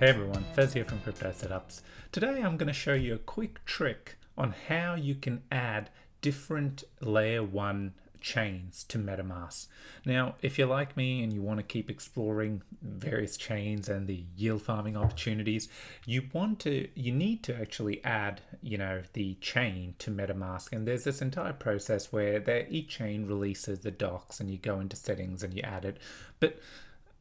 Hey everyone, Fez here from Crypto Setups. Today I'm going to show you a quick trick on how you can add different layer 1 chains to MetaMask. Now, if you're like me and you want to keep exploring various chains and the yield farming opportunities, you want to you need to actually add, you know, the chain to MetaMask. And there's this entire process where each chain releases the docs and you go into settings and you add it. But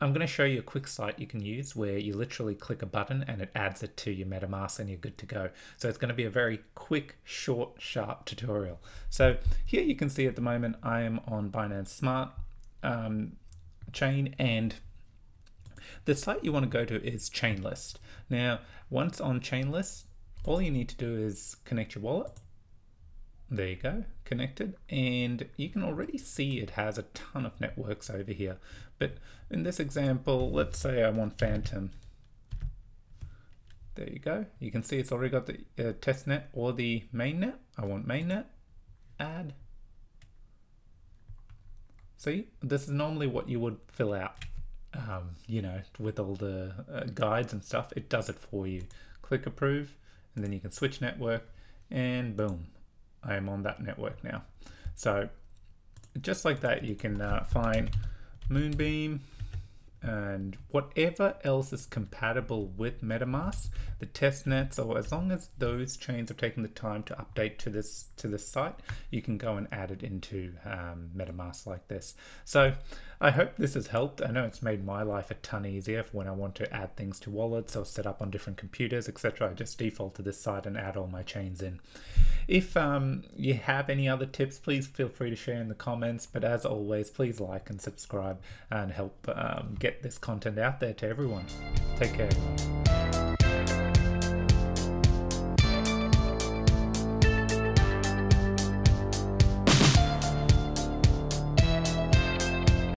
I'm going to show you a quick site you can use where you literally click a button and it adds it to your MetaMask and you're good to go. So it's going to be a very quick, short, sharp tutorial. So here you can see at the moment I am on Binance Smart um, chain and the site you want to go to is Chainlist. Now, once on Chainlist, all you need to do is connect your wallet there you go, connected. And you can already see it has a ton of networks over here. But in this example, let's say I want Fantom. There you go. You can see it's already got the uh, test net or the mainnet. I want mainnet, add. See, this is normally what you would fill out, um, you know, with all the uh, guides and stuff. It does it for you. Click approve, and then you can switch network, and boom, I am on that network now. So just like that, you can uh, find Moonbeam and whatever else is compatible with MetaMask, the test nets, or as long as those chains have taken the time to update to this to this site, you can go and add it into um, MetaMask like this. So I hope this has helped. I know it's made my life a ton easier for when I want to add things to wallets or set up on different computers, etc. I just default to this site and add all my chains in. If um, you have any other tips, please feel free to share in the comments. But as always, please like and subscribe and help um, get this content out there to everyone. Take care.